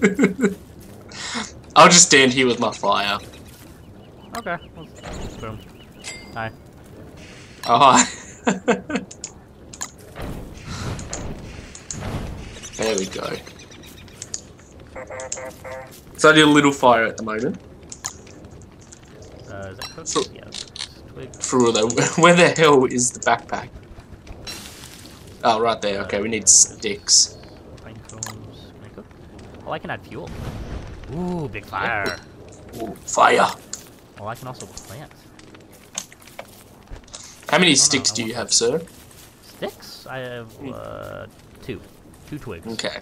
I'll just stand here with my fire. Okay. Boom. Hi. Oh, hi. there we go. It's only a little fire at the moment. Uh, is that cooked? So-. For though, where the hell is the backpack? Oh, right there. Okay, we need sticks. Pine cones. Can I cook? Oh, I can add fuel. Ooh, big fire. Ooh, fire. Oh, I can also plant. How many no, sticks do you have, sir? Sticks? I have uh, two. Two twigs. Okay.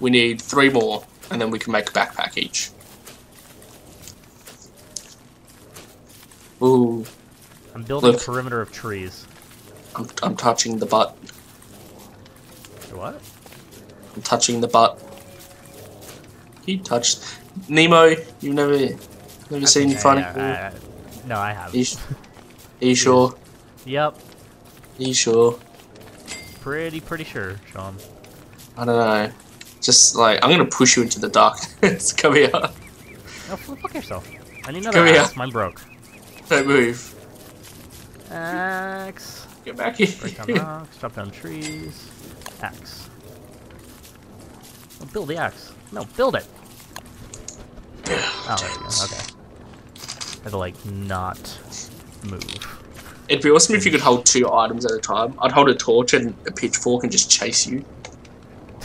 We need three more, and then we can make a backpack each. Ooh, I'm building Look. a perimeter of trees. I'm, I'm touching the butt. What? I'm touching the butt. He touched. Nemo, you've never, never seen Funny. yeah, I- I- uh, no, I have. Are you, are you sure? Yep. Are you sure? Pretty, pretty sure, Sean. I don't know. Just like I'm gonna push you into the darkness. Come here. No, fuck yourself. I need another Come here. axe. Mine broke. Don't move. Axe. Get back here. Break down rocks. Chop down trees. Axe. Oh, build the axe. No, build it. Oh, there we go. Okay. I had to like not move. It'd be awesome if you could hold two items at a time. I'd hold a torch and a pitchfork and just chase you.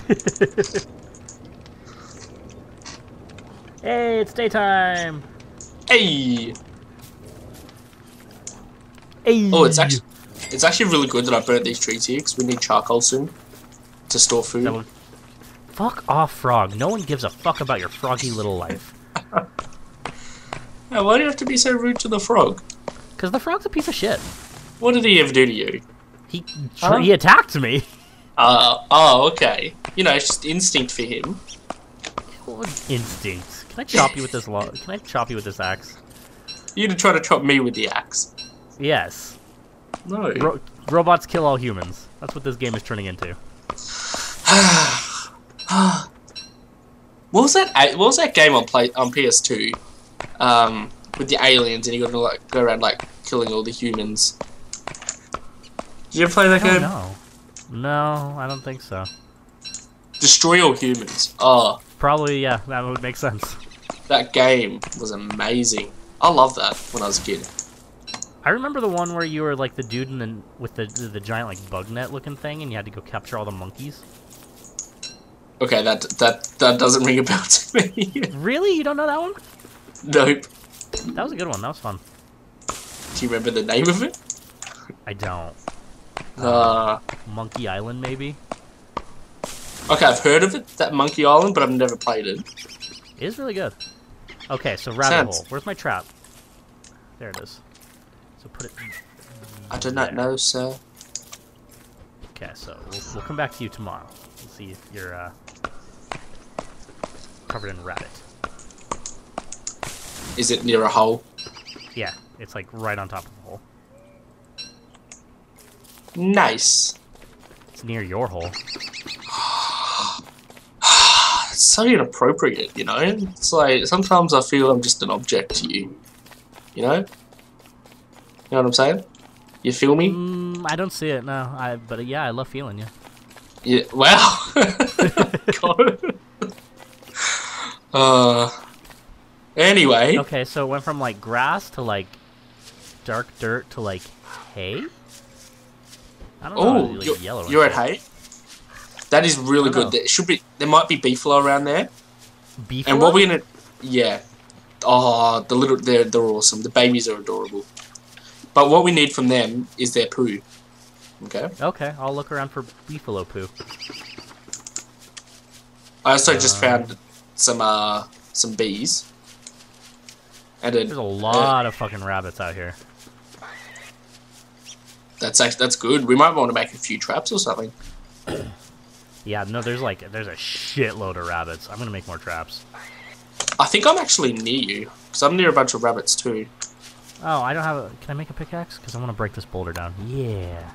Hey, it's daytime. Hey! Hey. Oh, it's actually it's actually really good that I burnt these trees here because we need charcoal soon to store food. Would- Fuck off, frog. No one gives a fuck about your froggy little life. Yeah, why do you have to be so rude to the frog? Cause the frog's a piece of shit. What did he ever do to you? He Huh? he attacked me. Uh, oh, okay. You know, it's just instinct for him. What instinct? Can I chop you with this lo- Can I chop you with this axe? You'd try to chop me with the axe. Yes. No. Ro- robots kill all humans. That's what this game is turning into. What was that? What was that game on play on PS2? Um, with the aliens and you got to like go around like killing all the humans. Did you ever play that Oh game? no. No, I don't think so. Destroy all humans. Oh, Probably, yeah, that would make sense. that game was amazing. I loved that when I was a kid. I remember the one where you were like the dude in the with the the, the giant like bug net looking thing, and you had to go capture all the monkeys. Okay, that that that doesn't ring a bell to me. Really? You don't know that one? nope. That was a good one. That was fun. Do you remember the name of it? I don't. Uh, Monkey Island, maybe. okay, I've heard of it, that Monkey Island, but I've never played it. It is really good. Okay, so rabbit Sounds- hole. Where's my trap? There it is. So put it. I do not know, sir. Okay, so we'll, we'll come back to you tomorrow. We'll see if you're uh, covered in rabbit. Is it near a hole? Yeah, it's like right on top of the hole. Nice. It's near your hole. It's so inappropriate, you know? It's like sometimes I feel I'm just an object to you. You know? You know what I'm saying? You feel me? Mm, I don't see it no. I but yeah, I love feeling you. Yeah. Wow. God. Uh. Anyway. Okay, so it went from like grass to like dark dirt to like hay. I don't know. Oh, like, you're, yellow. you're at hay. That is really good. There should be. There might be beefalo around there. Beef. And what we're gonna, yeah, oh, the little, they're they're awesome. The babies are adorable. But what we need from them is their poo. Okay. Okay, I'll look around for beefalo poo. I also just Uh. found some uh some bees. And There's a, a lot of fucking rabbits out here. that's actually that's good. We might want to make a few traps or something. Yeah, no, there's like there's a shitload of rabbits. I'm gonna make more traps. I think I'm actually near you because I'm near a bunch of rabbits too. Oh, I don't have a. Can I make a pickaxe? Because I want to break this boulder down. Yeah.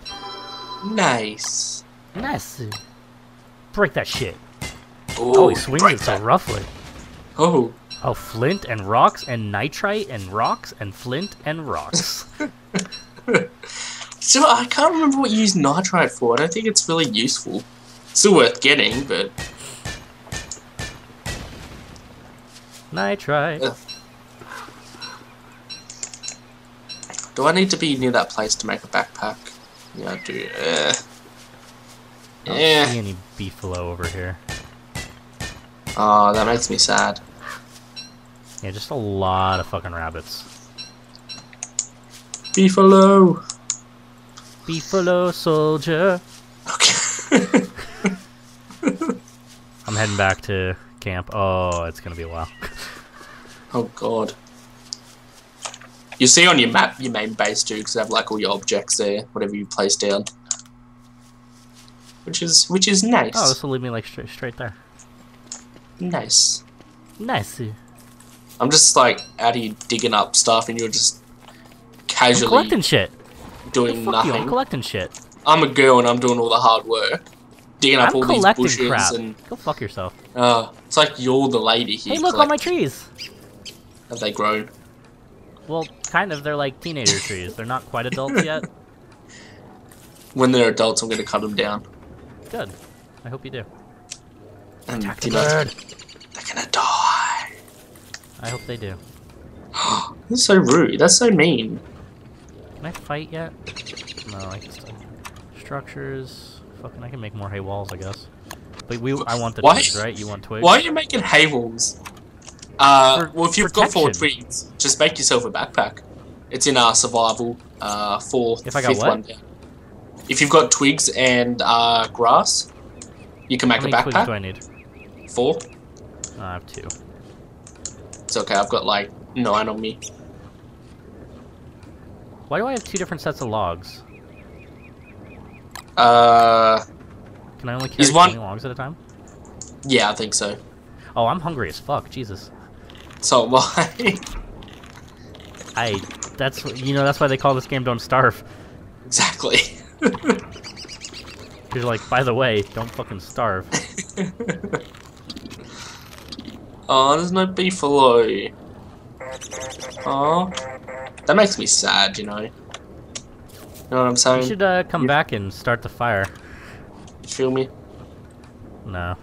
Nice. Nice. Break that shit. Oh, he swings it so roughly. Oh, Oh, flint and rocks and nitrite and rocks and flint and rocks. so I can't remember what you use nitrite for. I don't think it's really useful. It's Still worth getting, but nitrite. Ugh. do I need to be near that place to make a backpack? Yeah, I do. Uh, I don't yeah. see any beefalo over here. Oh, that makes me sad. Yeah, just a lot of fucking rabbits. Beefalo. Beefalo soldier. Okay. I'm heading back to camp. Oh, it's gonna be a while. oh god. You see on your map your main base too, because they have like all your objects there, whatever you place down. Which is which is nice. Oh, this will lead me like straight straight there. nice. Nice. I'm just like out here digging up stuff, and you're just I'm casually collecting shit. doing Fuck you, I'm collecting shit. I'm a girl, and I'm doing all the hard work, digging up I'm all these bushes, crap. and Go fuck yourself. uh, it's like you're the lady here. Hey, look, all my trees. Have they grown? Well, kind of. They're like teenager trees. They're not quite adults yet. When they're adults, I'm going to cut them down. Good. I hope you do. And Attack the bird. they're to die. I hope they do. That's so rude. That's so mean. Can I fight yet? No, I can still. Structures. Fucking, I can make more hay walls, I guess. But we, I want the Why- twigs, right? You want twigs? Why are you making hay walls? Uh, For well, if you've got four twigs, just make yourself a backpack. It's in our survival, uh, fourth, If I got fifth what? one down. If you've got twigs and uh, grass, you can make How a many twigs backpack. do I need? Four. I have two. It's okay. I've got like nine on me. Why do I have two different sets of logs? Uh, Can I only carry one- 20 logs at a time? yeah, I think so. Oh, I'm hungry as fuck. Jesus. So am I. I. That's you know that's why they call this game "Don't Starve." exactly. You're like, by the way, don't fucking starve. oh, there's no beefalo. Oh, that makes me sad. You know. You know what I'm saying? You should uh, come you- back and start the fire. You feel me? No,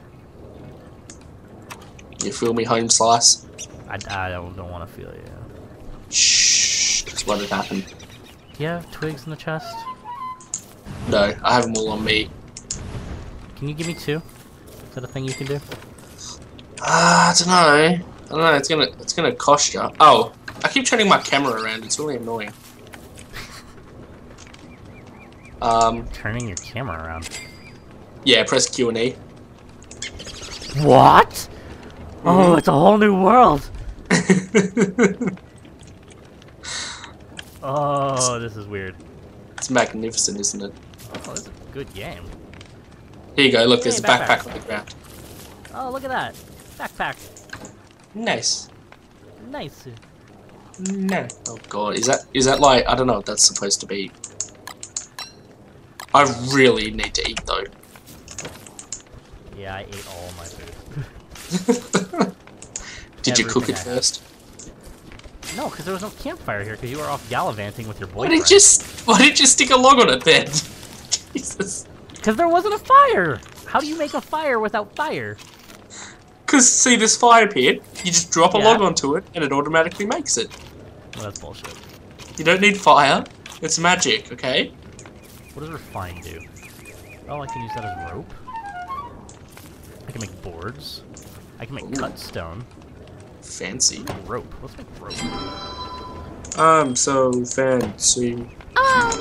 You feel me, home slice? I, I don't, don't want to feel you. Shh. That's what had happened. Do you have twigs in the chest? No, I have them all on me. Can you give me two? Is that a thing you can do? Ah, I don't know. I don't know. It's gonna it's gonna cost you. Oh, I keep turning my camera around. It's really annoying. Um, Turning your camera around. yeah. Press Q and E. What? Oh, it's a whole new world. Oh, this is weird. it's magnificent, isn't it? Oh, this is a good game. Here you go. Look, there's Hey, a backpack backpack. on the ground. Oh, look at that. Backpack. Nice. Nice. No. Oh god, is that is that like I don't know what that's supposed to be. I really need to eat though. Yeah, I ate all my food. Did you cook it I had. first? No, because there was no campfire here, because you were off gallivanting with your boyfriend. Why did you Why did you stick a log on it then? Jesus. Because there wasn't a fire! How do you make a fire without fire? Cause see this fire pit, you just drop a Yeah. log onto it and it automatically makes it. Well, that's bullshit. You don't need fire. It's magic, okay? What does refine do? Oh, I can use that as rope. I can make boards. I can make Ooh. cut stone. Fancy. Rope. Let's make rope. I'm so fancy. I'm